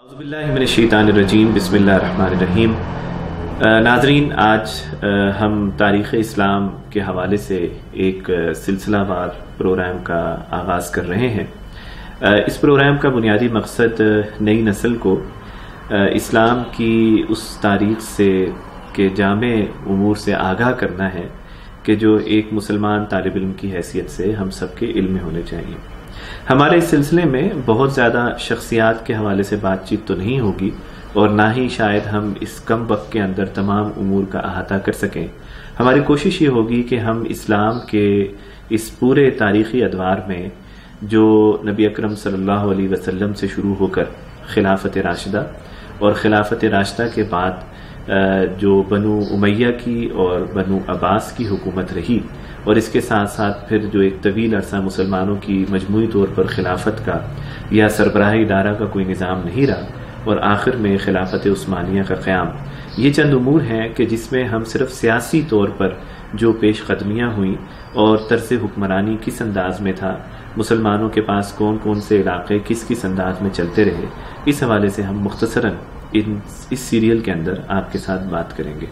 اعوذ باللہ من الشیطان الرجیم، بسم اللہ الرحمن الرحیم۔ ناظرین، آج ہم تاریخ اسلام کے حوالے سے ایک سلسلہ وار پروگرام کا آغاز کر رہے ہیں۔ اس پروگرام کا بنیادی مقصد نئی نسل کو اسلام کی اس تاریخ سے کہ جامع امور سے آگاہ کرنا ہے کہ جو ایک مسلمان طالب علم کی حیثیت سے ہم سب کے علم میں ہونے چاہیے ہمارے اس سلسلے میں بہت زیادہ شخصیات کے حوالے سے بات چیت تو نہیں ہوگی اور نہ ہی شاید ہم اس کم وقت کے اندر تمام امور کا احاطہ کر سکیں۔ ہماری کوشش یہ ہوگی کہ ہم اسلام کے اس پورے تاریخی ادوار میں جو نبی اکرم صلی اللہ علیہ وسلم سے شروع ہو کر خلافت راشدہ اور خلافت راشدہ کے بعد جو بنو امیہ کی اور بنو عباس کی حکومت رہی اور اس کے ساتھ ساتھ پھر جو ایک طویل عرصہ مسلمانوں کی مجموعی طور پر خلافت کا یا سربراہی ادارہ کا کوئی نظام نہیں رہا اور آخر میں خلافت عثمانیہ کا قیام۔ یہ چند امور ہیں کہ جس میں ہم صرف سیاسی طور پر جو پیش قدمیاں ہوئیں اور طرز حکمرانی کس انداز میں تھا، مسلمانوں کے پاس کون کون سے علاقے کس کس انداز میں چلتے رہے، اس حوالے سے ہم مختصراً اس سیریل کے اندر آپ کے ساتھ بات کریں گے۔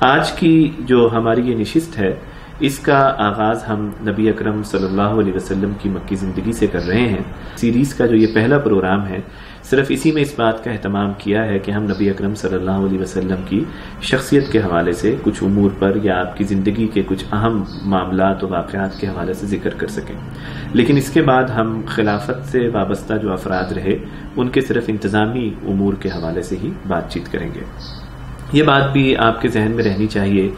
آج کی جو ہماری یہ نشست ہے، اس کا آغاز ہم نبی اکرم صلی اللہ علیہ وسلم کی مکی زندگی سے کر رہے ہیں۔ سیریز کا جو یہ پہلا پروگرام ہے صرف اسی میں اس بات کا اہتمام کیا ہے کہ ہم نبی اکرم صلی اللہ علیہ وسلم کی شخصیت کے حوالے سے کچھ امور پر یا آپ کی زندگی کے کچھ اہم معاملات و واقعات کے حوالے سے ذکر کر سکیں۔ لیکن اس کے بعد ہم خلافت سے وابستہ جو افراد رہے، ان کے صرف انتظامی امور کے حوالے سے ہی بات چیت کریں گے۔ یہ بات بھی آپ کے ذہن میں رہنی چاہیے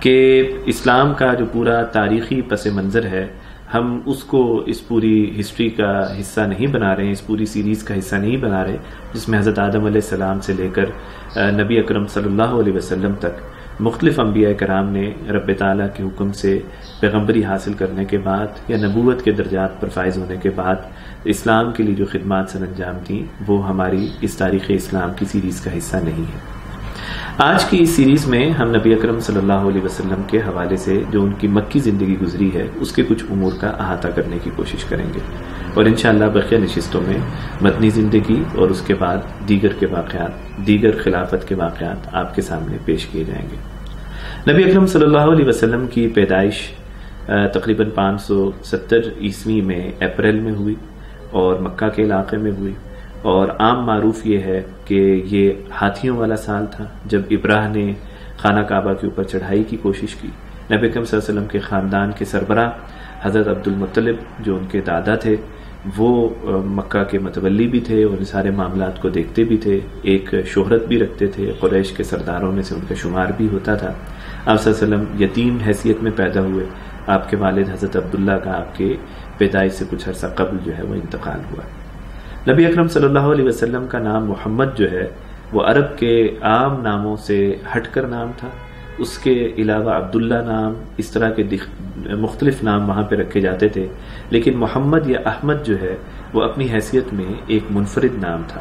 کہ اسلام کا جو پورا تاریخی پس منظر ہے ہم اس کو اس پوری ہسٹری کا حصہ نہیں بنا رہے ہیں، اس پوری سیریز کا حصہ نہیں بنا رہے، جس میں حضرت آدم علیہ السلام سے لے کر نبی اکرم صلی اللہ علیہ وسلم تک مختلف انبیاء کرام نے رب تعالیٰ کے حکم سے پیغمبری حاصل کرنے کے بعد یا نبوت کے درجات پر فائز ہونے کے بعد اسلام کے لیے جو خدمات سر انجام تھیں وہ ہماری اس تاریخ اسلام کی سیریز کا حصہ نہیں ہے۔ آج کی اس سیریز میں ہم نبی اکرم صلی اللہ علیہ وسلم کے حوالے سے جو ان کی مکی زندگی گزری ہے، اس کے کچھ امور کا احاطہ کرنے کی کوشش کریں گے۔ اور انشاءاللہ بقیہ نشستوں میں مدنی زندگی اور اس کے بعد دیگر کے واقعات، دیگر خلافت کے واقعات آپ کے سامنے پیش کیے جائیں گے۔ نبی اکرم صلی اللہ علیہ وسلم کی پیدائش تقریباً پانچ سو ستر عیسوی میں اپریل میں ہوئی اور مکہ کے علاقے میں ہوئی۔ اور عام معروف یہ ہے کہ یہ ہاتھیوں والا سال تھا جب ابراہ نے خانہ کعبہ کے اوپر چڑھائی کی کوشش کی۔ نبی صلی اللہ علیہ وسلم کے خاندان کے سربراہ حضرت عبد المطلب جو ان کے دادا تھے، وہ مکہ کے متولی بھی تھے اور سارے معاملات کو دیکھتے بھی تھے۔ ایک شہرت بھی رکھتے تھے، قریش کے سرداروں میں سے ان کا شمار بھی ہوتا تھا۔ آپ صلی اللہ علیہ وسلم یتیم حیثیت میں پیدا ہوئے۔ آپ کے والد حضرت عبداللہ کا آپ کے پیدائش سے کچھ عرصہ قبل جو ہے وہ انتقال ہوا۔ نبی اکرم صلی اللہ علیہ وسلم کا نام محمد جو ہے، وہ عرب کے عام ناموں سے ہٹ کر نام تھا۔ اس کے علاوہ عبداللہ نام، اس طرح کے مختلف نام وہاں پہ رکھے جاتے تھے۔ لیکن محمد یا احمد جو ہے، وہ اپنی حیثیت میں ایک منفرد نام تھا۔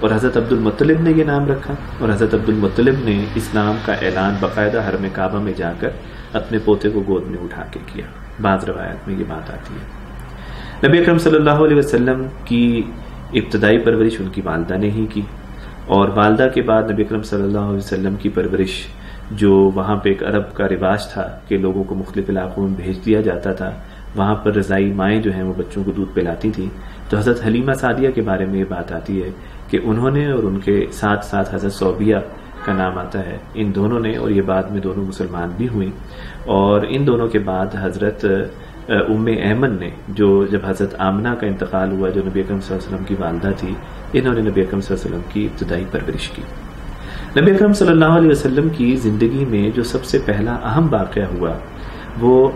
اور حضرت عبد المطلب نے یہ نام رکھا۔ اور حضرت عبد المطلب نے اس نام کا اعلان باقاعدہ حرم کعبہ میں جا کر اپنے پوتے کو گود میں اٹھا کے کیا۔ بعض روایت میں یہ بات آتی ہے۔ نبی اکرم صلی اللہ علیہ وسلم کی ابتدائی پرورش ان کی والدہ نے ہی کی اور والدہ کے بعد نبی اکرم صلی اللہ علیہ وسلم کی پرورش جو وہاں پہ ایک عرب کا رواج تھا کہ لوگوں کو مختلف علاقوں میں بھیج دیا جاتا تھا، وہاں پر رضائی مائیں جو ہیں وہ بچوں کو دودھ پلاتی تھیں۔ تو حضرت حلیمہ سعدیہ کے بارے میں یہ بات آتی ہے کہ انہوں نے اور ان کے ساتھ ساتھ حضرت صوبیہ کا نام آتا ہے۔ ان دونوں نے اور یہ بعد میں دونوں مسلمان بھی ہوئیں۔ اور ان دونوں کے بعد حضرت ام احمد نے جو جب حضرت آمنہ کا انتقال ہوا، جو نبی اکرم صلی اللہ علیہ وسلم کی والدہ تھی، انہوں نے نبی اکرم صلی اللہ علیہ وسلم کی ابتدائی پرورش کی۔ نبی اکرم صلی اللہ علیہ وسلم کی زندگی میں جو سب سے پہلا اہم واقعہ ہوا، وہ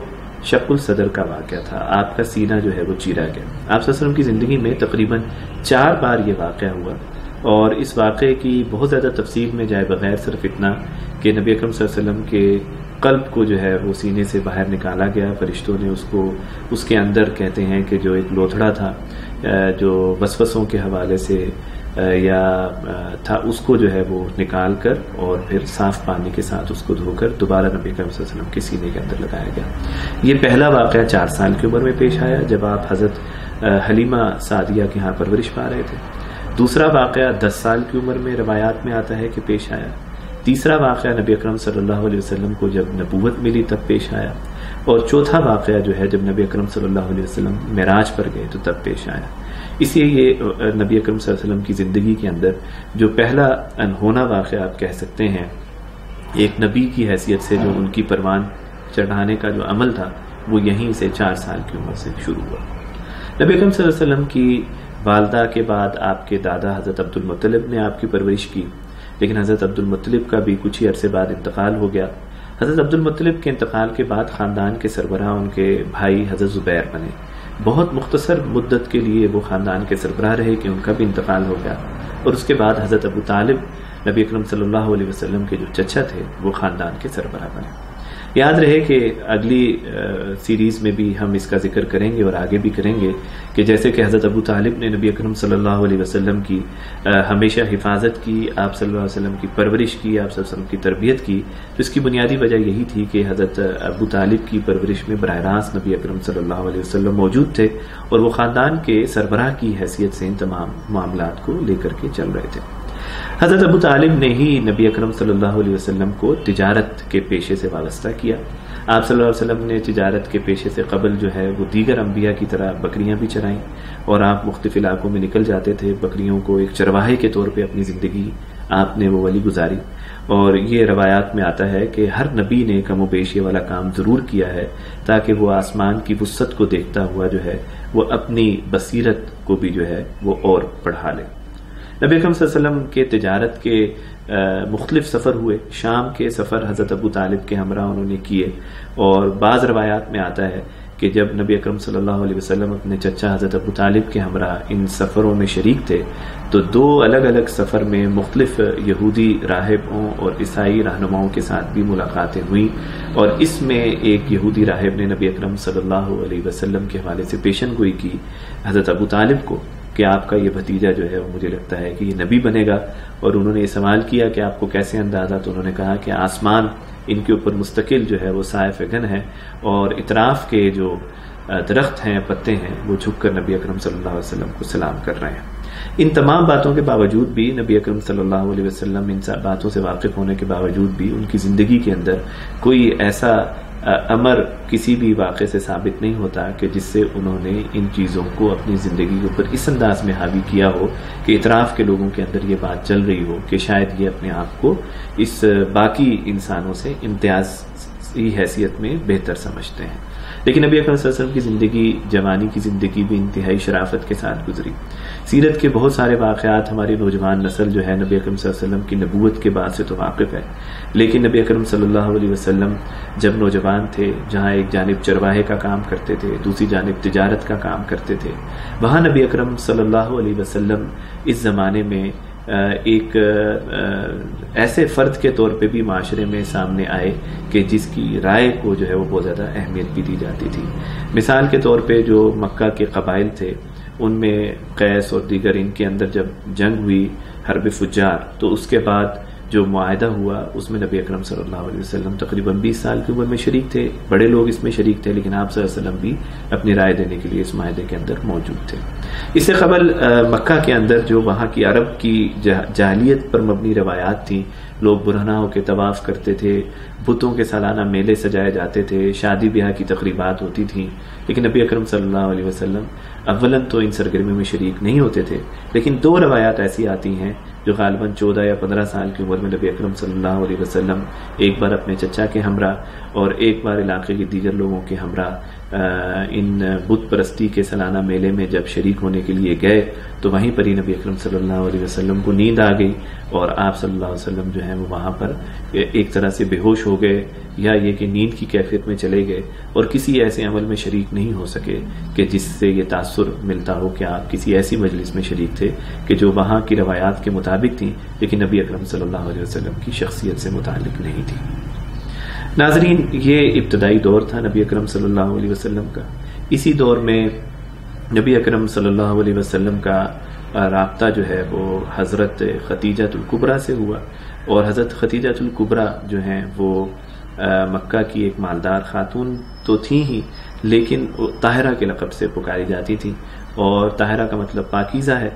شق الصدر کا واقعہ تھا۔ آپ کا سینہ جو ہے، وہ چیرا گیا۔ آپ صلی اللہ علیہ وسلم کی زندگی میں تقریباً چار بار یہ واقعہ ہوا۔ اور اس واقعے کی بہت زیادہ تفصیل میں جائے بغیر صرف اتنا کہ نبی اکرم صلی اللہ علیہ وسلم کے قلب کو جو ہے وہ سینے سے باہر نکالا گیا، فرشتوں نے اس کو، اس کے اندر کہتے ہیں کہ جو ایک لوتھڑا تھا جو وسوسوں کے حوالے سے یا تھا، اس کو جو ہے وہ نکال کر اور پھر صاف پانی کے ساتھ اس کو دھو کر دوبارہ نبی کرم صلی اللہ علیہ وسلم کے سینے کے اندر لگایا گیا۔ یہ پہلا واقعہ چار سال کی عمر میں پیش آیا جب آپ حضرت حلیمہ سعدیہ کے ہاں پرورش پا رہے تھے۔ دوسرا واقعہ دس سال کی عمر میں روایات میں آتا ہے کہ پیش آیا۔ تیسرا واقعہ نبی اکرم صلی اللہ علیہ وسلم کو جب نبوت ملی تب پیش آیا اور چوتھا واقعہ جو ہے جب نبی اکرم صلی اللہ علیہ وسلم معراج پر گئے تو تب پیش آیا۔ اس لیے یہ نبی اکرم صلی اللہ علیہ وسلم کی زندگی کے اندر جو پہلا انہونا واقعہ آپ کہہ سکتے ہیں، ایک نبی کی حیثیت سے جو ان کی پروان چڑھانے کا جو عمل تھا، وہ یہیں سے چار سال کی عمر سے شروع ہوا۔ نبی اکرم صلی اللہ علیہ وسلم کی والدہ کے بعد آپ کے دادا حضرت عبد المطلب نے آپ کی پرورش کی۔ لیکن حضرت عبد المطلب کا بھی کچھ ہی عرصے بعد انتقال ہو گیا۔ حضرت عبد المطلب کے انتقال کے بعد خاندان کے سربراہ ان کے بھائی حضرت زبیر بنے۔ بہت مختصر مدت کے لیے وہ خاندان کے سربراہ رہے کہ ان کا بھی انتقال ہو گیا۔ اور اس کے بعد حضرت ابو طالب نبی اکرم صلی اللہ علیہ وسلم کے جو چچا تھے وہ خاندان کے سربراہ بنے۔ یاد رہے کہ اگلی سیریز میں بھی ہم اس کا ذکر کریں گے اور آگے بھی کریں گے کہ جیسے کہ حضرت ابو طالب نے نبی اکرم صلی اللہ علیہ وسلم کی ہمیشہ حفاظت کی، آپ صلی اللہ علیہ وسلم کی پرورش کی، آپ صلی اللہ علیہ وسلم کی تربیت کی، تو اس کی بنیادی وجہ یہی تھی کہ حضرت ابو طالب کی پرورش میں براہ راست نبی اکرم صلی اللہ علیہ وسلم موجود تھے اور وہ خاندان کے سربراہ کی حیثیت سے ان تمام معاملات کو لے کر کے چل رہے تھے۔ حضرت ابو طالب نے ہی نبی اکرم صلی اللہ علیہ وسلم کو تجارت کے پیشے سے وابستہ کیا۔ آپ صلی اللہ علیہ وسلم نے تجارت کے پیشے سے قبل جو ہے وہ دیگر انبیاء کی طرح بکریاں بھی چرائیں اور آپ مختلف علاقوں میں نکل جاتے تھے۔ بکریوں کو ایک چرواہے کے طور پہ اپنی زندگی آپ نے وہ ولی گزاری۔ اور یہ روایات میں آتا ہے کہ ہر نبی نے کم و بیش یہ والا کام ضرور کیا ہے تاکہ وہ آسمان کی وسط کو دیکھتا ہوا جو ہے وہ اپنی بصیرت کو بھی جو ہے وہ اور پڑھا لے۔ نبی اکرم صلی اللہ علیہ وسلم کے تجارت کے مختلف سفر ہوئے۔ شام کے سفر حضرت ابو طالب کے ہمراہ انہوں نے کیے۔ اور بعض روایات میں آتا ہے کہ جب نبی اکرم صلی اللہ علیہ وسلم اپنے چچا حضرت ابو طالب کے ہمراہ ان سفروں میں شریک تھے، تو دو الگ الگ سفر میں مختلف یہودی راہبوں اور عیسائی رہنماؤں کے ساتھ بھی ملاقاتیں ہوئیں۔ اور اس میں ایک یہودی راہب نے نبی اکرم صلی اللہ علیہ وسلم کے حوالے سے پیشن گوئی کی حضرت ابو طالب کو۔ کہ آپ کا یہ بھتیجا جو ہے وہ مجھے لگتا ہے کہ یہ نبی بنے گا اور انہوں نے یہ سوال کیا کہ آپ کو کیسے اندازہ تو انہوں نے کہا کہ آسمان ان کے اوپر مستقل جو ہے وہ سائف گن ہے اور اطراف کے جو درخت ہیں، پتے ہیں، وہ جھک کر نبی اکرم صلی اللہ علیہ وسلم کو سلام کر رہے ہیں۔ ان تمام باتوں کے باوجود بھی نبی اکرم صلی اللہ علیہ وسلم ان باتوں سے واقف ہونے کے باوجود بھی ان کی زندگی کے اندر کوئی ایسا امر کسی بھی واقعے سے ثابت نہیں ہوتا کہ جس سے انہوں نے ان چیزوں کو اپنی زندگی کے اوپر اس انداز میں حاوی کیا ہو کہ اطراف کے لوگوں کے اندر یہ بات چل رہی ہو کہ شاید یہ اپنے آپ کو اس باقی انسانوں سے امتیاز حیثیت میں بہتر سمجھتے ہیں۔ لیکن نبی اکرم صلی اللہ علیہ وسلم کی زندگی، جوانی کی زندگی بھی انتہائی شرافت کے ساتھ گزری۔ سیرت کے بہت سارے واقعات ہماری نوجوان نسل جو ہے نبی اکرم صلی اللہ علیہ وسلم کی نبوت کے بعد سے تو واقف ہے۔ لیکن نبی اکرم صلی اللہ علیہ وسلم جب نوجوان تھے، جہاں ایک جانب چرواہے کا کام کرتے تھے، دوسری جانب تجارت کا کام کرتے تھے، وہاں نبی اکرم صلی اللہ علیہ وسلم اس زمانے میں ایک ایسے فرد کے طور پہ بھی معاشرے میں سامنے آئے کہ جس کی رائے کو جو ہے وہ بہت زیادہ اہمیت بھی دی جاتی تھی۔ مثال کے طور پہ جو مکہ کے قبائل تھے ان میں قیس اور دیگر ان کے اندر جب جنگ ہوئی حرب فجار، تو اس کے بعد جو معاہدہ ہوا، اس میں نبی اکرم صلی اللہ علیہ وسلم تقریباً بیس سال کی عمر میں شریک تھے۔ بڑے لوگ اس میں شریک تھے، لیکن آپ صلی اللہ علیہ وسلم بھی اپنی رائے دینے کے لیے اس معاہدے کے اندر موجود تھے۔ اس سے قبل مکہ کے اندر جو وہاں کی عرب کی جاہلیت پر مبنی روایات تھیں، لوگ برہنا ہو کے طواف کرتے تھے، بتوں کے سالانہ میلے سجائے جاتے تھے، شادی بیاہ کی تقریبات ہوتی تھیں۔ لیکن نبی اکرم صلی اللہ علیہ وسلم اولن تو ان سرگرمیوں میں شریک نہیں ہوتے تھے، لیکن دو روایات ایسی آتی ہیں جو غالباً چودہ یا پندرہ سال کی عمر میں نبی اکرم صلی اللہ علیہ وسلم ایک بار اپنے چچا کے ہمراہ اور ایک بار علاقے کے دیگر لوگوں کے ہمراہ ان بت پرستی کے سالانہ میلے میں جب شریک ہونے کے لیے گئے تو وہیں پر ہی نبی اکرم صلی اللہ علیہ وسلم کو نیند آ گئی اور آپ صلی اللہ علیہ وسلم جو ہیں وہ وہاں پر ایک طرح سے بے ہوش ہو گئے۔ یا یہ کہ نیند کی کیفیت میں چلے گئے اور کسی ایسے عمل میں شریک نہیں ہو سکے کہ جس سے یہ تاثر ملتا ہو کہ آپ کسی ایسی مجلس میں شریک تھے کہ جو وہاں کی روایات کے مطابق تھیں، لیکن نبی اکرم صلی اللہ علیہ وسلم کی شخصیت سے متعلق نہیں تھی۔ ناظرین، یہ ابتدائی دور تھا نبی اکرم صلی اللہ علیہ وسلم کا۔ اسی دور میں نبی اکرم صلی اللہ علیہ وسلم کا رابطہ جو ہے وہ حضرت ختیجہ القبرہ سے ہوا اور حضرت ختیجہ القبرہ جو ہیں وہ مکہ کی ایک مالدار خاتون تو تھیں ہی، لیکن طاہرہ کے لقب سے پکاری جاتی تھی۔ اور طاہرہ کا مطلب پاکیزہ ہے۔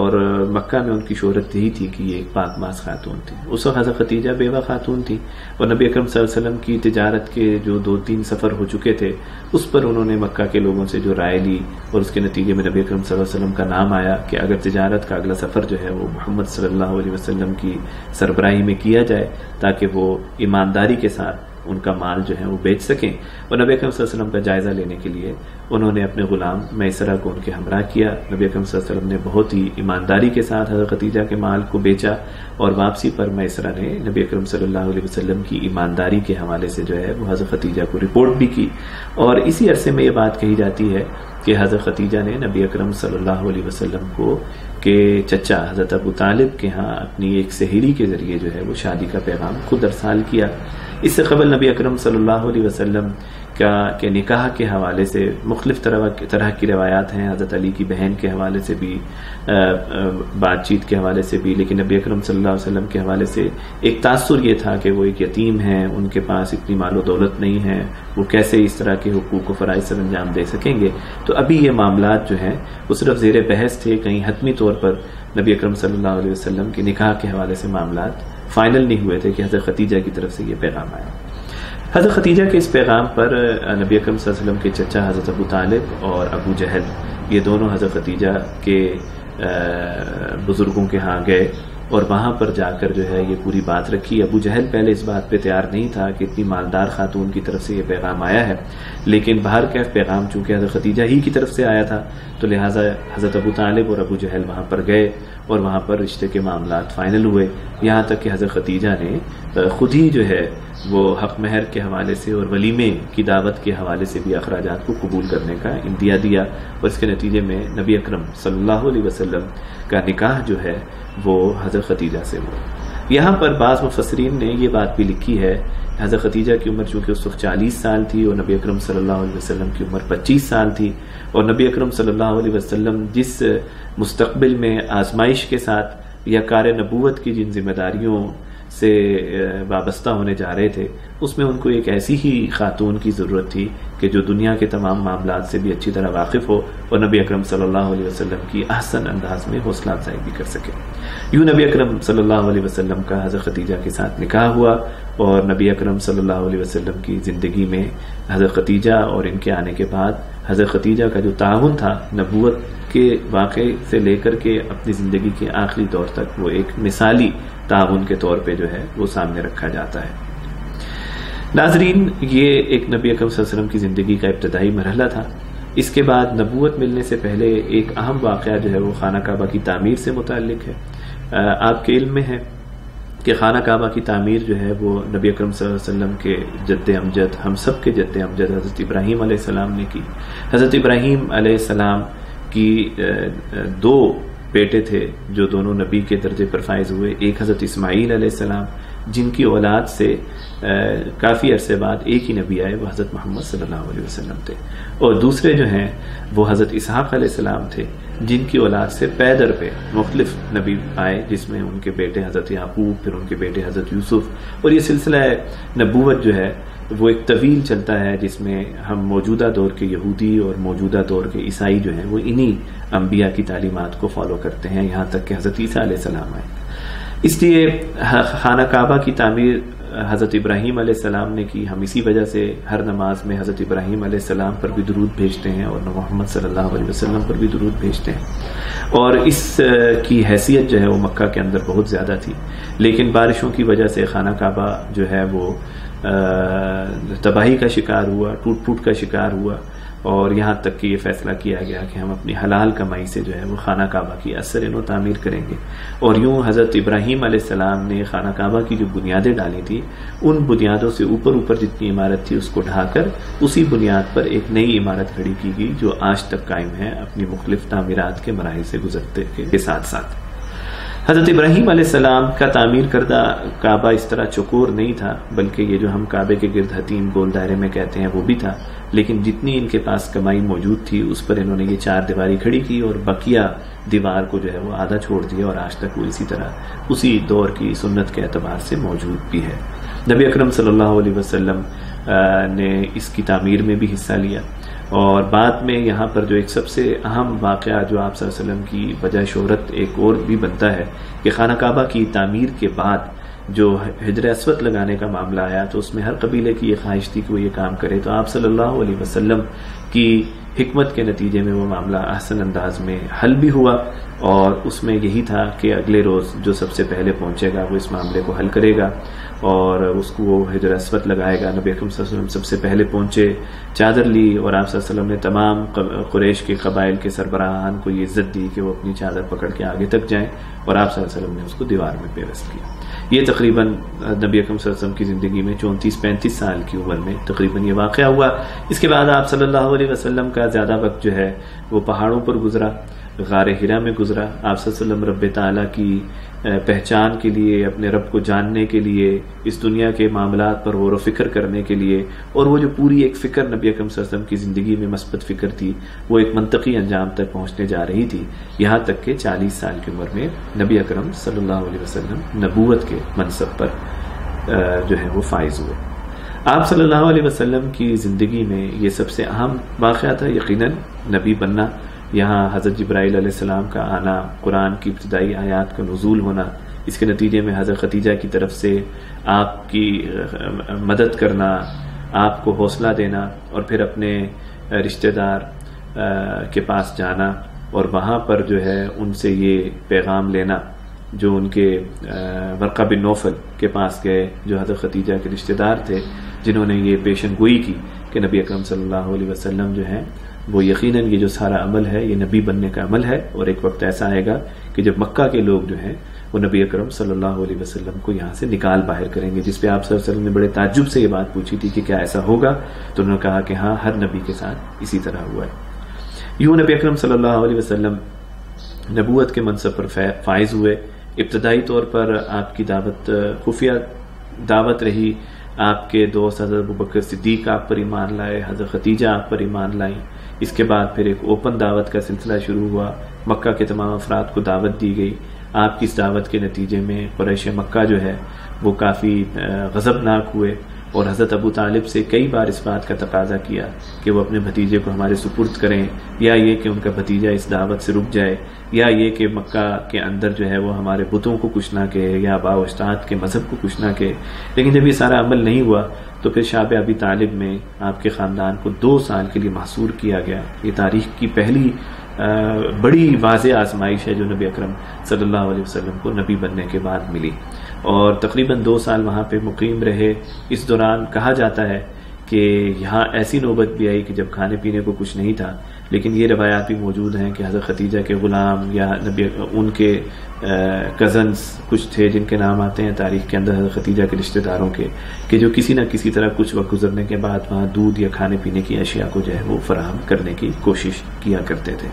اور مکہ میں ان کی شہرت یہی تھی کہ یہ ایک پاک ماس خاتون تھی۔ اس وقت حضرت ختیجہ بیوہ خاتون تھی اور نبی اکرم صلی اللہ علیہ وسلم کی تجارت کے جو دو تین سفر ہو چکے تھے، اس پر انہوں نے مکہ کے لوگوں سے جو رائے لی اور اس کے نتیجے میں نبی اکرم صلی اللہ علیہ وسلم کا نام آیا کہ اگر تجارت کا اگلا سفر جو ہے وہ محمد صلی اللہ علیہ وسلم کی سربراہی میں کیا جائے تاکہ وہ ایمانداری کے ساتھ ان کا مال جو ہے وہ بیچ سکیں۔ اور نبی اکرم صلی اللہ علیہ وسلم کا جائزہ لینے کے لیے انہوں نے اپنے غلام میسرہ کو ان کے ہمراہ کیا۔ نبی اکرم صلی اللہ علیہ وسلم نے بہت ہی ایمانداری کے ساتھ حضرت ختیجہ کے مال کو بیچا اور واپسی پر میسرہ نے نبی اکرم صلی اللہ علیہ وسلم کی ایمانداری کے حوالے سے جو ہے وہ حضرت ختیجہ کو رپورٹ بھی کی۔ اور اسی عرصے میں یہ بات کہی جاتی ہے کہ حضرت ختیجہ نے نبی اکرم صلی اللہ علیہ وسلم کو کہ چچا حضرت ابو طالب کے ہاں اپنی ایک سہیلی کے ذریعے جو ہے وہ شادی کا پیغام خود ارسال کیا۔ اس سے قبل نبی اکرم صلی اللہ علیہ وسلم کا کے نکاح کے حوالے سے مختلف طرح کی روایات ہیں، حضرت علی کی بہن کے حوالے سے بھی بات چیت کے حوالے سے بھی، لیکن نبی اکرم صلی اللہ علیہ وسلم کے حوالے سے ایک تاثر یہ تھا کہ وہ ایک یتیم ہیں، ان کے پاس اتنی مال و دولت نہیں ہے، وہ کیسے اس طرح کے حقوق و فرائض سر انجام دے سکیں گے؟ تو ابھی یہ معاملات جو ہیں، وہ صرف زیر بحث تھے، کہیں حتمی طور پر نبی اکرم صلی اللہ علیہ وسلم کے نکاح کے حوالے سے معاملات فائنل نہیں ہوئے تھے کہ حضرت ختیجہ کی طرف سے یہ پیغام آیا۔ حضرت ختیجہ کے اس پیغام پر نبی اکرم صلی اللہ علیہ وسلم کے چچا حضرت ابو طالب اور ابو جہل، یہ دونوں حضرت ختیجہ کے بزرگوں کے ہاں گئے اور وہاں پر جا کر جو ہے یہ پوری بات رکھی۔ ابو جہل پہلے اس بات پہ تیار نہیں تھا کہ اتنی مالدار خاتون کی طرف سے یہ پیغام آیا ہے، لیکن باہر کیف پیغام چونکہ حضرت ختیجہ ہی کی طرف سے آیا تھا، تو لہٰذا حضرت ابو طالب اور ابو جہل وہاں پر گئے۔ اور وہاں پر رشتے کے معاملات فائنل ہوئے۔ یہاں تک کہ حضرت ختیجہ نے خود ہی جو ہے، وہ حق مہر کے حوالے سے اور ولیمے کی دعوت کے حوالے سے بھی اخراجات کو قبول کرنے کا اندیا دیا۔ اور اس کے نتیجے میں نبی اکرم صلی اللہ علیہ وسلم کا نکاح جو ہے، وہ حضرت ختیجہ سے ہوا۔ یہاں پر بعض مفسرین نے یہ بات بھی لکھی ہے حضرت ختیجہ کی عمر چونکہ اس وقت چالیس سال تھی اور نبی اکرم صلی اللہ علیہ وسلم کی عمر پچیس سال تھی اور نبی اکرم صلی اللہ علیہ وسلم جس مستقبل میں آزمائش کے ساتھ یا کار نبوت کی جن ذمہ داریوں سے وابستہ ہونے جا رہے تھے، اس میں ان کو ایک ایسی ہی خاتون کی ضرورت تھی کہ جو دنیا کے تمام معاملات سے بھی اچھی طرح واقف ہو اور نبی اکرم صلی اللہ علیہ وسلم کی احسن انداز میں حوصلہ افزائی بھی کر سکے۔ یوں نبی اکرم صلی اللہ علیہ وسلم کا حضرت ختیجہ کے ساتھ نکاح ہوا۔ اور نبی اکرم صلی اللہ علیہ وسلم کی زندگی میں حضرت ختیجہ اور ان کے آنے کے بعد حضرت ختیجہ کا جو تعاون تھا نبوت کے واقعے سے لے کر کے اپنی زندگی کے آخری دور تک وہ ایک مثالی تعاون کے طور پہ جو ہے وہ سامنے رکھا جاتا ہے۔ ناظرین، یہ ایک نبی اکرم صلی اللہ علیہ وسلم کی زندگی کا ابتدائی مرحلہ تھا۔ اس کے بعد نبوت ملنے سے پہلے ایک اہم واقعہ جو ہے وہ خانہ کعبہ کی تعمیر سے متعلق ہے۔ آپ کے علم میں ہے کہ خانہ کعبہ کی تعمیر جو ہے وہ نبی اکرم صلی اللہ علیہ وسلم کے جد امجد، ہم سب کے جد امجد حضرت ابراہیم علیہ السلام نے کی۔ حضرت ابراہیم علیہ السلام کی دو بیٹے تھے جو دونوں نبی کے درجے پر فائز ہوئے۔ ایک حضرت اسماعیل علیہ السلام جن کی اولاد سے کافی عرصے بعد ایک ہی نبی آئے، وہ حضرت محمد صلی اللہ علیہ وسلم تھے۔ اور دوسرے جو ہیں، وہ حضرت اسحاق علیہ السلام تھے، جن کی اولاد سے پیدر پہ مختلف نبی آئے، جس میں ان کے بیٹے حضرت یعقوب، پھر ان کے بیٹے حضرت یوسف۔ اور یہ سلسلہ نبوت جو ہے، وہ ایک طویل چلتا ہے، جس میں ہم موجودہ دور کے یہودی اور موجودہ دور کے عیسائی جو ہیں، وہ انہی انبیاء کی تعلیمات کو فالو کرتے ہیں۔ یہاں تک کہ حضرت عیسیٰ علیہ السلام آئے۔ اس لیے خانہ کعبہ کی تعمیر حضرت ابراہیم علیہ السلام نے کی۔ ہم اسی وجہ سے ہر نماز میں حضرت ابراہیم علیہ السلام پر بھی درود بھیجتے ہیں اور محمد صلی اللہ علیہ وسلم پر بھی درود بھیجتے ہیں۔ اور اس کی حیثیت جو ہے وہ مکہ کے اندر بہت زیادہ تھی۔ لیکن بارشوں کی وجہ سے خانہ کعبہ جو ہے وہ تباہی کا شکار ہوا، ٹوٹ پھوٹ کا شکار ہوا۔ اور یہاں تک کہ یہ فیصلہ کیا گیا کہ ہم اپنی حلال کمائی سے جو ہے وہ خانہ کعبہ کی اثر و تعمیر کریں گے۔ اور یوں حضرت ابراہیم علیہ السلام نے خانہ کعبہ کی جو بنیادیں ڈالی تھی ان بنیادوں سے اوپر اوپر جتنی عمارت تھی اس کو ڈھا کر اسی بنیاد پر ایک نئی عمارت کھڑی کی گئی جو آج تک قائم ہے اپنی مختلف تعمیرات کے مراحل سے گزرتے کے ساتھ ساتھ۔ حضرت ابراہیم علیہ السلام کا تعمیر کردہ کعبہ اس طرح چکور نہیں تھا، بلکہ یہ جو ہم کعبے کے گرد حتیم گول دائرے میں کہتے ہیں وہ بھی تھا۔ لیکن جتنی ان کے پاس کمائی موجود تھی، اس پر انہوں نے یہ چار دیواری کھڑی کی اور بقیہ دیوار کو جو ہے وہ آدھا چھوڑ دیا اور آج تک وہ اسی طرح اسی دور کی سنت کے اعتبار سے موجود بھی ہے۔ نبی اکرم صلی اللہ علیہ وسلم نے اس کی تعمیر میں بھی حصہ لیا اور بعد میں یہاں پر جو ایک سب سے اہم واقعہ جو آپ صلی اللہ علیہ وسلم کی وجہ شہرت ایک اور بھی بنتا ہے کہ خانہ کعبہ کی تعمیر کے بعد جو حجر اسود لگانے کا معاملہ آیا تو اس میں ہر قبیلے کی یہ خواہش تھی کہ وہ یہ کام کرے تو آپ صلی اللہ علیہ وسلم کی حکمت کے نتیجے میں وہ معاملہ احسن انداز میں حل بھی ہوا اور اس میں یہی تھا کہ اگلے روز جو سب سے پہلے پہنچے گا وہ اس معاملے کو حل کرے گا اور اس کو وہ حجر اسود لگائے گا۔ نبی اکرم صلی اللہ علیہ وسلم سب سے پہلے پہنچے، چادر لی اور آپ صلی اللہ علیہ وسلم نے تمام قریش کے قبائل کے سربراہان کو یہ عزت دی کہ وہ اپنی چادر پکڑ کے آگے تک جائیں اور آپ صلی اللہ علیہ وسلم نے اس کو دیوار میں پیوست کیا۔ یہ تقریباً نبی اکرم صلی اللہ علیہ وسلم کی زندگی میں چونتیس پینتیس سال کی عمر میں تقریباً یہ واقعہ ہوا۔ اس کے بعد آپ صلی اللہ علیہ وسلم کا زیادہ وقت جو ہے وہ پہاڑوں پر گزرا۔ غار ہرا میں گزرا۔ آپ صلی اللہ علیہ وسلم رب تعالیٰ کی پہچان کے لیے، اپنے رب کو جاننے کے لیے، اس دنیا کے معاملات پر غور و فکر کرنے کے لیے، اور وہ جو پوری ایک فکر نبی اکرم صلی اللہ علیہ وسلم کی زندگی میں مثبت فکر تھی، وہ ایک منطقی انجام تک پہنچنے جا رہی تھی۔ یہاں تک کہ چالیس سال کی عمر میں نبی اکرم صلی اللہ علیہ وسلم نبوت کے منصب پر جو ہے وہ فائز ہوئے۔ آپ صلی اللہ علیہ وسلم کی زندگی میں یہ سب سے اہم واقعہ تھا، یقیناً نبی بننا۔ یہاں حضرت جبرائیل علیہ السلام کا آنا قرآن کی ابتدائی آیات کا نزول ہونا، اس کے نتیجے میں حضرت ختیجہ کی طرف سے آپ کی مدد کرنا، آپ کو حوصلہ دینا اور پھر اپنے رشتہ دار کے پاس جانا اور وہاں پر جو ہے ان سے یہ پیغام لینا جو ان کے ورقہ بن نوفل کے پاس گئے، جو حضرت ختیجہ کے رشتہ دار تھے، جنہوں نے یہ پیشن گوئی کی کہ نبی اکرم صلی اللہ علیہ وسلم جو ہیں وہ یقیناً یہ جو سارا عمل ہے، یہ نبی بننے کا عمل ہے، اور ایک وقت ایسا آئے گا کہ جب مکہ کے لوگ جو ہیں، وہ نبی اکرم صلی اللہ علیہ وسلم کو یہاں سے نکال باہر کریں گے، جس پہ آپ صلی اللہ علیہ وسلم نے بڑے تعجب سے یہ بات پوچھی تھی کہ کیا ایسا ہوگا؟ تو انہوں نے کہا کہ ہاں ہر نبی کے ساتھ اسی طرح ہوا ہے۔ یوں نبی اکرم صلی اللہ علیہ وسلم نبوت کے منصب پر فائز ہوئے۔ ابتدائی طور پر آپ کی دعوت، خفیہ دعوت رہی۔ آپ کے دوست حضرت بکر صدیق آپ پر ایمان لائے، حضرت ختیجہ آپ پر ایمان لائیں۔ اس کے بعد پھر ایک اوپن دعوت کا سلسلہ شروع ہوا۔ مکہ کے تمام افراد کو دعوت دی گئی۔ آپ کی اس دعوت کے نتیجے میں قریش مکہ جو ہے وہ کافی غضبناک ہوئے۔ اور حضرت ابو طالب سے کئی بار اس بات کا تقاضا کیا کہ وہ اپنے بھتیجے کو ہمارے سپرد کریں، یا یہ کہ ان کا بھتیجا اس دعوت سے رک جائے، یا یہ کہ مکہ کے اندر جو ہے وہ ہمارے بتوں کو کچھ نہ کہ یا با استاد کے مذہب کو کچھ نہ کہ لیکن جب یہ سارا عمل نہیں ہوا، تو پھر شاب ابی طالب میں آپ کے خاندان کو دو سال کے لیے محصور کیا گیا۔ یہ تاریخ کی پہلی بڑی واضح آزمائش ہے جو نبی اکرم صلی اللہ علیہ وسلم کو نبی بننے کے بعد ملی۔ اور تقریباً دو سال وہاں پہ مقیم رہے۔ اس دوران کہا جاتا ہے کہ یہاں ایسی نوبت بھی آئی کہ جب کھانے پینے کو کچھ نہیں تھا، لیکن یہ روایات بھی موجود ہیں کہ حضرت ختیجہ کے غلام یا نبی ان کے کزنس کچھ تھے جن کے نام آتے ہیں تاریخ کے اندر حضرت ختیجہ کے رشتہ داروں کے، کہ جو کسی نہ کسی طرح کچھ وقت گزرنے کے بعد وہاں دودھ یا کھانے پینے کی اشیاء کو جو ہے وہ فراہم کرنے کی کوشش کیا کرتے تھے۔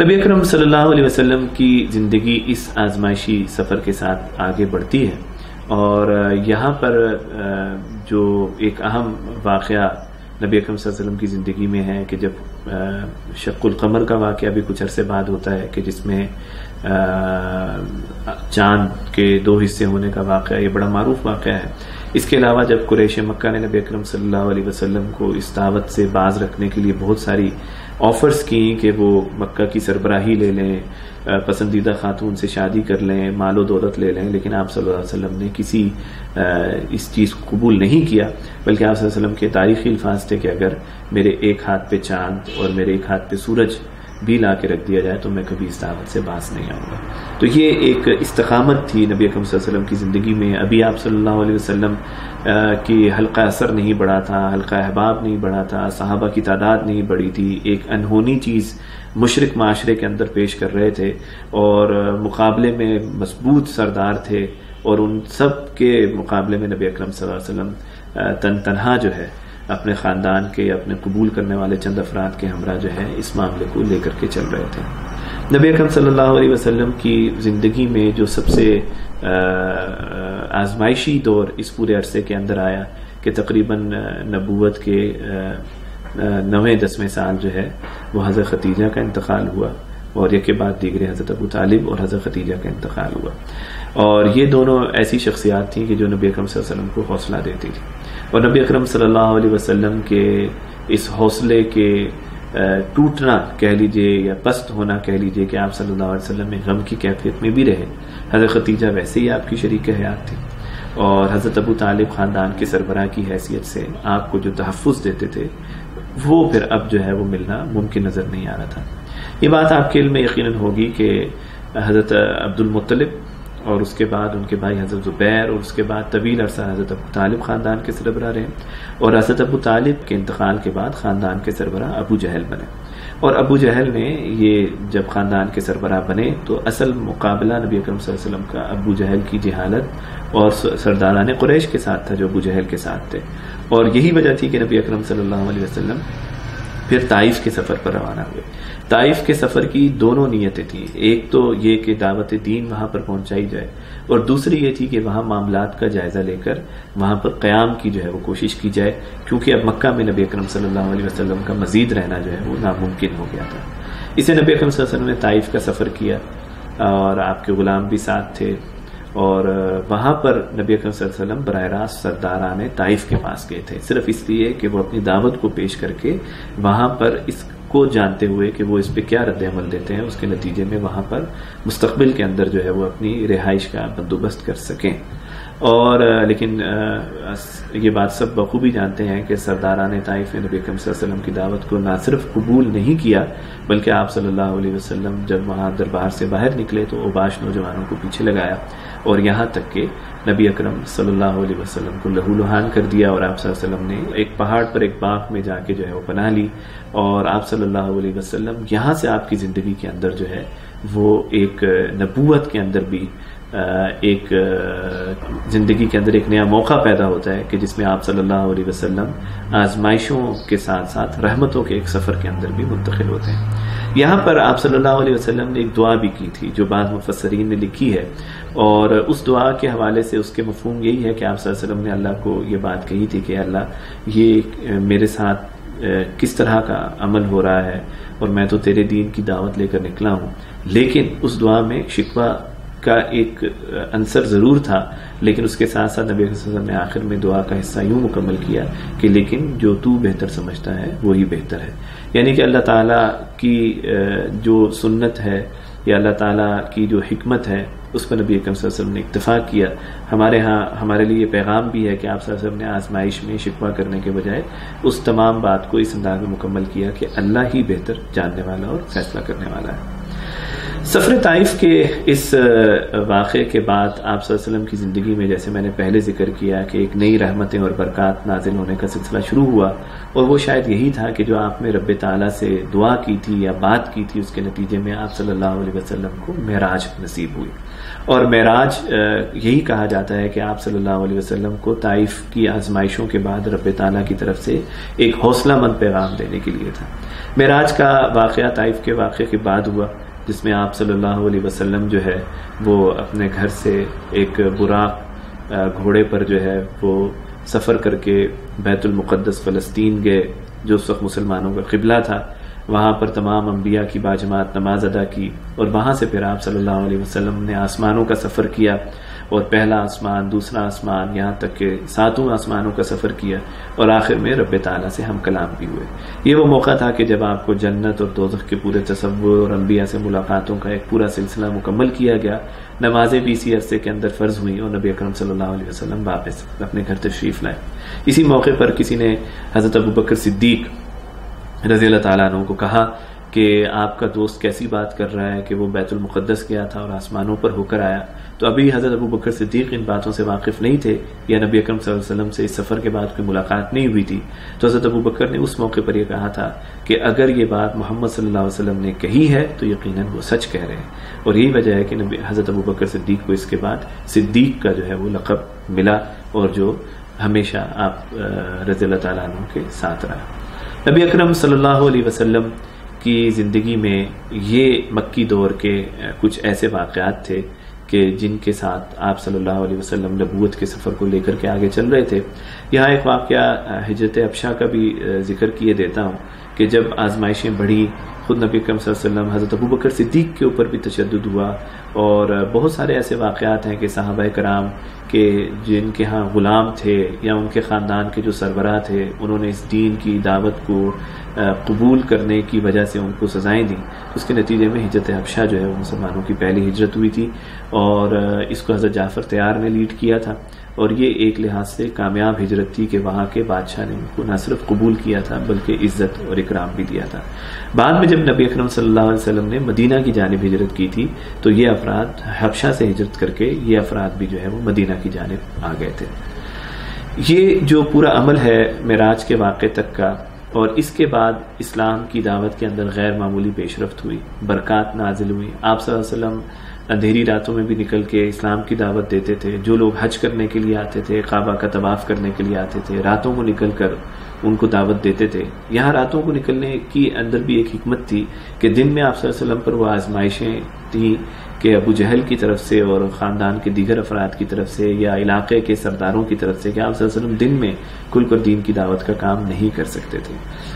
نبی اکرم صلی اللہ علیہ وسلم کی زندگی اس آزمائشی سفر کے ساتھ آگے بڑھتی ہے اور یہاں پر جو ایک اہم واقعہ نبی اکرم صلی اللہ علیہ وسلم کی زندگی میں ہے کہ جب شق القمر کا واقعہ بھی کچھ عرصے بعد ہوتا ہے کہ جس میں چاند کے دو حصے ہونے کا واقعہ، یہ بڑا معروف واقعہ ہے۔ اس کے علاوہ جب قریش مکہ نے نبی اکرم صلی اللہ علیہ وسلم کو اس دعوت سے باز رکھنے کے لیے بہت ساری آفرز کی کہ وہ مکہ کی سربراہی لے لیں پسندیدہ خاتون سے شادی کر لیں، مال و دولت لے لیں، لیکن آپ صلی اللہ علیہ وسلم نے کسی اس چیز کو قبول نہیں کیا، بلکہ آپ صلی اللہ علیہ وسلم کے تاریخی الفاظ تھے کہ اگر میرے ایک ہاتھ پہ چاند اور میرے ایک ہاتھ پہ سورج بھی لا کے رکھ دیا جائے تو میں کبھی اس دعوت سے باز نہیں آؤں گا۔ تو یہ ایک استقامت تھی نبی اکرم صلی اللہ علیہ وسلم کی زندگی میں۔ ابھی آپ صلی اللہ علیہ وسلم کی حلقہ اثر نہیں بڑھا تھا، حلقہ احباب نہیں بڑھا تھا، صحابہ کی تعداد نہیں بڑھی تھی۔ ایک انہونی چیز مشرق معاشرے کے اندر پیش کر رہے تھے اور مقابلے میں مضبوط سردار تھے اور ان سب کے مقابلے میں نبی اکرم صلی اللہ علیہ وسلم تن، تنہا جو ہے اپنے خاندان کے، اپنے قبول کرنے والے چند افراد کے ہمراہ جو ہے اس معاملے کو لے کر کے چل رہے تھے۔ نبی اکرم صلی اللہ علیہ وسلم کی زندگی میں جو سب سے آزمائشی دور اس پورے عرصے کے اندر آیا کہ تقریباً نبوت کے نویں، دسویں سال جو ہے، وہ حضرت ختیجہ کا انتقال ہوا اور یہ کے بعد دیگر حضرت ابو طالب اور حضرت ختیجہ کا انتقال ہوا۔ اور یہ دونوں ایسی شخصیات تھیں کہ جو نبی اکرم صلی اللہ علیہ وسلم کو حوصلہ دیتی تھی اور نبی اکرم صلی اللہ علیہ وسلم کے اس حوصلے کے ٹوٹنا کہہ لیجیے یا پست ہونا کہہ لیجیے کہ آپ صلی اللہ علیہ وسلم میں غم کی کیفیت میں بھی رہے۔ حضرت ختیجہ ویسے ہی آپ کی شریک حیات تھی۔ اور حضرت ابو طالب خاندان کے سربراہ کی حیثیت سے آپ کو جو تحفظ دیتے تھے، وہ پھر اب جو ہے وہ ملنا ممکن نظر نہیں آ رہا تھا۔ یہ بات آپ کے علم میں یقیناً ہوگی کہ حضرت عبد المطلب اور اس کے بعد ان کے بھائی حضرت زبیر اور اس کے بعد طویل عرصہ حضرت ابو طالب خاندان کے سربراہ رہے اور حضرت ابو طالب کے انتقال کے بعد خاندان کے سربراہ ابو جہل بنے۔ اور ابو جہل نے یہ جب خاندان کے سربراہ بنے تو اصل مقابلہ نبی اکرم صلی اللہ علیہ وسلم کا ابو جہل کی جہالت اور سرداران قریش کے ساتھ تھا جو ابو جہل کے ساتھ تھے۔ اور یہی وجہ تھی کہ نبی اکرم صلی اللہ علیہ وسلم پھر طائف کے سفر پر روانہ ہوئے۔ طائف کے سفر کی دونوں نیتیں تھیں۔ ایک تو یہ کہ دعوت دین وہاں پر پہنچائی جائے اور دوسری یہ تھی کہ وہاں معاملات کا جائزہ لے کر وہاں پر قیام کی جو ہے وہ کوشش کی جائے، کیونکہ اب مکہ میں نبی اکرم صلی اللہ علیہ وسلم کا مزید رہنا جو ہے وہ ناممکن ہو گیا تھا۔ اسے نبی اکرم صلی اللہ علیہ وسلم نے طائف کا سفر کیا اور آپ کے غلام بھی ساتھ تھے اور وہاں پر نبی اکرم صلی اللہ علیہ وسلم براہ راست سرداران طائف کے پاس گئے تھے۔ صرف اس لیے کہ وہ اپنی دعوت کو پیش کر کے وہاں پر اس کو جانتے ہوئے کہ وہ اس پہ کیا رد عمل دیتے ہیں، اس کے نتیجے میں وہاں پر مستقبل کے اندر جو ہے وہ اپنی رہائش کا بندوبست کر سکیں۔ اور لیکن یہ بات سب بخوبی جانتے ہیں کہ سرداران طائف نے نبی صلی اللہ علیہ وسلم کی دعوت کو نہ صرف قبول نہیں کیا، بلکہ آپ صلی اللہ علیہ وسلم جب وہاں دربار سے باہر نکلے تو اوباش نوجوانوں کو پیچھے لگایا۔ اور یہاں تک کہ نبی اکرم صلی اللہ علیہ وسلم کو لہو لہان کر دیا اور آپ صلی اللہ علیہ وسلم نے ایک پہاڑ پر ایک باغ میں جا کے جو ہے وہ بنا لی اور آپ صلی اللہ علیہ وسلم یہاں سے آپ کی زندگی کے اندر جو ہے وہ ایک نبوت کے اندر بھی ایک زندگی کے اندر ایک نیا موقع پیدا ہوتا ہے کہ جس میں آپ صلی اللہ علیہ وسلم آزمائشوں کے ساتھ ساتھ رحمتوں کے ایک سفر کے اندر بھی منتقل ہوتے ہیں۔ یہاں پر آپ صلی اللہ علیہ وسلم نے ایک دعا بھی کی تھی جو بعض مفسرین نے لکھی ہے اور اس دعا کے حوالے سے اس کے مفہوم یہی ہے کہ آپ صلی اللہ علیہ وسلم نے اللہ کو یہ بات کہی تھی کہ اللہ، یہ میرے ساتھ کس طرح کا عمل ہو رہا ہے اور میں تو تیرے دین کی دعوت لے کر نکلا ہوں۔ لیکن اس دعا میں شکوہ کا ایک عنصر ضرور تھا، لیکن اس کے ساتھ ساتھ نبی وسلم نے آخر میں دعا کا حصہ یوں مکمل کیا کہ لیکن جو تو بہتر سمجھتا ہے، وہی بہتر ہے۔ یعنی کہ اللہ تعالیٰ کی جو سنت ہے یا اللہ تعالیٰ کی جو حکمت ہے، اس پر نبی اکرم صلی اللہ علیہ وسلم نے اتفاق کیا۔ ہمارے ہاں ہمارے لیے یہ پیغام بھی ہے کہ آپ صلی اللہ علیہ وسلم نے آزمائش میں شکوہ کرنے کے بجائے اس تمام بات کو اس انداز میں مکمل کیا کہ اللہ ہی بہتر جاننے والا اور فیصلہ کرنے والا ہے۔ سفر طائف کے اس واقعے کے بعد آپ صلی اللہ علیہ وسلم کی زندگی میں جیسے میں نے پہلے ذکر کیا کہ ایک نئی رحمتیں اور برکات نازل ہونے کا سلسلہ شروع ہوا اور وہ شاید یہی تھا کہ جو آپ نے رب تعالیٰ سے دعا کی تھی یا بات کی تھی، اس کے نتیجے میں آپ صلی اللہ علیہ وسلم کو معراج نصیب ہوئی۔ اور معراج یہی کہا جاتا ہے کہ آپ صلی اللہ علیہ وسلم کو طائف کی آزمائشوں کے بعد رب تعالیٰ کی طرف سے ایک حوصلہ مند پیغام دینے کے لیے تھا۔ معراج کا واقعہ طائف کے واقعے کے بعد ہوا۔ جس میں آپ صلی اللہ علیہ وسلم جو ہے وہ اپنے گھر سے ایک برا گھوڑے پر جو ہے وہ سفر کر کے بیت المقدس، فلسطین گئے، جو اس وقت مسلمانوں کا قبلہ تھا، وہاں پر تمام انبیاء کی باجماعت، نماز ادا کی اور وہاں سے پھر آپ صلی اللہ علیہ وسلم نے آسمانوں کا سفر کیا۔ اور پہلا آسمان، دوسرا آسمان، یہاں تک کہ ساتوں آسمانوں کا سفر کیا اور آخر میں رب تعالیٰ سے ہم کلام بھی ہوئے۔ یہ وہ موقع تھا کہ جب آپ کو جنت اور دوزخ کے پورے تصور اور انبیاء سے ملاقاتوں کا ایک پورا سلسلہ مکمل کیا گیا، نمازیں بھی اسی عرصے کے اندر فرض ہوئی اور نبی اکرم صلی اللہ علیہ وسلم واپس اپنے گھر تشریف لائے۔ اسی موقع پر کسی نے حضرت ابو بکر صدیق رضی اللہ تعالیٰ عنہ کو کہا کہ آپ کا دوست کیسی بات کر رہا ہے کہ وہ بیت المقدس گیا تھا اور آسمانوں پر ہو کر آیا۔ تو ابھی حضرت ابو بکر صدیق ان باتوں سے واقف نہیں تھے، یا نبی اکرم صلی اللہ علیہ وسلم سے اس سفر کے بعد کوئی ملاقات نہیں ہوئی تھی۔ تو حضرت ابو بکر نے اس موقع پر یہ کہا تھا کہ اگر یہ بات محمد صلی اللہ علیہ وسلم نے کہی ہے تو یقیناً وہ سچ کہہ رہے ہیں۔ اور یہی وجہ ہے کہ نبی حضرت ابو بکر صدیق کو اس کے بعد صدیق کا جو ہے وہ لقب ملا اور جو ہمیشہ آپ رضی اللہ تعالیٰ عنہ کے ساتھ رہا۔ نبی اکرم صلی اللہ علیہ وسلم کی زندگی میں یہ مکی دور کے کچھ ایسے واقعات تھے کہ جن کے ساتھ آپ صلی اللہ علیہ وسلم نبوت کے سفر کو لے کر کے آگے چل رہے تھے، یہاں ایک واقعہ ہجرت ابشا کا بھی ذکر کیے دیتا ہوں کہ جب آزمائشیں بڑھی خود نبی اکرم صلی اللہ علیہ وسلم، حضرت ابو بکر صدیق کے اوپر بھی تشدد ہوا اور بہت سارے ایسے واقعات ہیں کہ صحابہ کرام کہ جن کے ہاں غلام تھے یا ان کے خاندان کے جو سربراہ تھے، انہوں نے اس دین کی دعوت کو قبول کرنے کی وجہ سے ان کو سزائیں دیں۔ اس کے نتیجے میں ہجرت حبشہ جو ہے، وہ مسلمانوں کی پہلی ہجرت ہوئی تھی اور اس کو حضرت جعفر تیار نے لیڈ کیا تھا۔ اور یہ ایک لحاظ سے کامیاب ہجرت تھی کہ وہاں کے بادشاہ نے ان کو نہ صرف قبول کیا تھا، بلکہ عزت اور اکرام بھی دیا تھا۔ بعد میں جب نبی اکرم صلی اللہ علیہ وسلم نے مدینہ کی جانب ہجرت کی تھی، تو یہ افراد حبشہ سے ہجرت کر کے یہ افراد بھی جو ہے وہ مدینہ کی جانب آ گئے تھے۔ یہ جو پورا عمل ہے معراج کے واقع تک کا، اور اس کے بعد اسلام کی دعوت کے اندر غیر معمولی پیش رفت ہوئی، برکات نازل ہوئی۔ آپ صلی اللہ علیہ وسلم اندھیری راتوں میں بھی نکل کے اسلام کی دعوت دیتے تھے۔ جو لوگ حج کرنے کے لیے آتے تھے، کعبہ کا طواف کرنے کے لیے آتے تھے، راتوں کو نکل کر ان کو دعوت دیتے تھے۔ یہاں راتوں کو نکلنے کی اندر بھی ایک حکمت تھی کہ دن میں آپ صلی اللہ علیہ وسلم پر وہ آزمائشیں تھیں۔ کہ ابو جہل کی طرف سے اور خاندان کے دیگر افراد کی طرف سے یا علاقے کے سرداروں کی طرف سے کہ آپ صلی اللہ علیہ وسلم دن میں کل کر دین کی دعوت کا کام نہیں کر سکتے تھے۔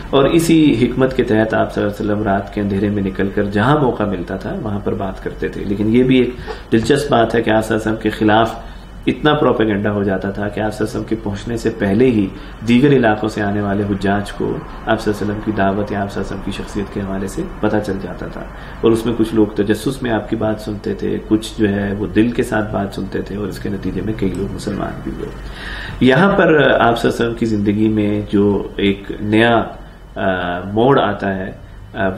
اور اسی حکمت کے تحت آپ صلی اللہ علیہ وسلم رات کے اندھیرے میں نکل کر جہاں موقع ملتا تھا وہاں پر بات کرتے تھے۔ لیکن یہ بھی ایک دلچسپ بات ہے کہ آپ صلی اللہ علیہ وسلم کے خلاف اتنا پروپیگنڈا ہو جاتا تھا کہ آپ صلی اللہ علیہ وسلم کے پہنچنے سے پہلے ہی دیگر علاقوں سے آنے والے حجاج کو آپ صلی اللہ علیہ وسلم کی دعوت یا آپ صلی اللہ علیہ وسلم کی شخصیت کے حوالے سے پتہ چل جاتا تھا۔ اور اس میں کچھ لوگ تجسس میں آپ کی بات سنتے تھے، کچھ جو ہے وہ دل کے ساتھ بات سنتے تھے اور اس کے نتیجے میں کئی لوگ مسلمان بھی ہوئے۔ یہاں پر آپ صلی اللہ علیہ وسلم کی زندگی میں جو ایک نیا موڑ آتا ہے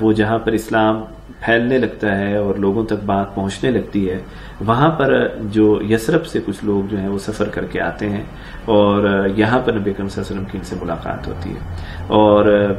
وہ جہاں پر اسلام پھیلنے لگتا ہے اور لوگوں تک بات پہنچنے لگتی ہے وہاں پر جو یسرف سے کچھ لوگ جو ہیں وہ سفر کر کے آتے ہیں اور یہاں پر نبی اکرم صلی اللہ علیہ وسلم کی ان سے ملاقات ہوتی ہے اور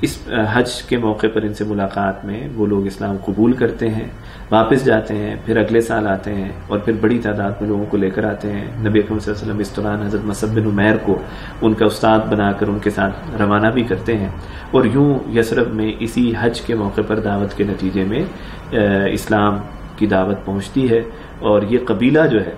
اس حج کے موقع پر ان سے ملاقات میں وہ لوگ اسلام قبول کرتے ہیں، واپس جاتے ہیں، پھر اگلے سال آتے ہیں اور پھر بڑی تعداد میں لوگوں کو لے کر آتے ہیں۔ نبی اکرم صلی اللہ علیہ وسلم اس دوران حضرت مصب بن عمیر کو ان کا استاد بنا کر ان کے ساتھ روانہ بھی کرتے ہیں۔ اور یوں یسرف میں اسی حج کے موقع پر دعوت کے نتیجے میں اسلام کی دعوت پہنچتی ہے۔ اور یہ قبیلہ جو ہے،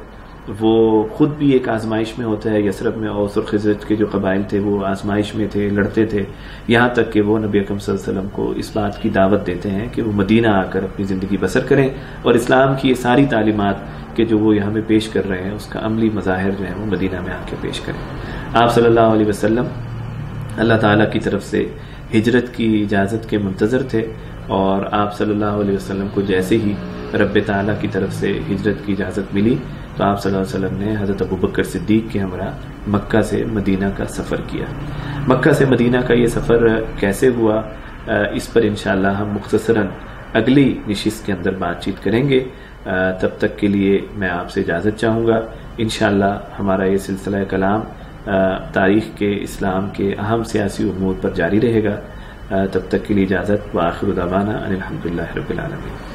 وہ خود بھی ایک آزمائش میں ہوتا ہے یسرف میں اوس اور خزرت کے جو قبائل تھے، وہ آزمائش میں تھے، لڑتے تھے۔ یہاں تک کہ وہ نبی اکم صلی اللہ علیہ وسلم کو اس بات کی دعوت دیتے ہیں کہ وہ مدینہ آ کر اپنی زندگی بسر کریں اور اسلام کی یہ ساری تعلیمات کہ جو وہ یہاں میں پیش کر رہے ہیں، اس کا عملی مظاہر جو ہے، وہ مدینہ میں آ کے پیش کریں۔ آپ صلی اللہ علیہ وسلم، اللہ تعالیٰ کی طرف سے ہجرت کی اجازت کے منتظر تھے اور آپ صلی اللہ علیہ وسلم کو جیسے ہی رب تعالیٰ کی طرف سے ہجرت کی اجازت ملی تو آپ صلی اللہ علیہ وسلم نے حضرت ابو بکر صدیق کے ہمراہ مکہ سے مدینہ کا سفر کیا۔ مکہ سے مدینہ کا یہ سفر کیسے ہوا؟ اس پر انشاءاللہ ہم مختصراً اگلی نشست کے اندر بات چیت کریں گے۔ تب تک کے لیے میں آپ سے اجازت چاہوں گا۔ انشاءاللہ ہمارا یہ سلسلہ کلام تاریخ کے، اسلام کے اہم سیاسی امور پر جاری رہے گا۔ تب تک کے لیے اجازت، وآخر دعوانا الحمد للہ رب العالمین۔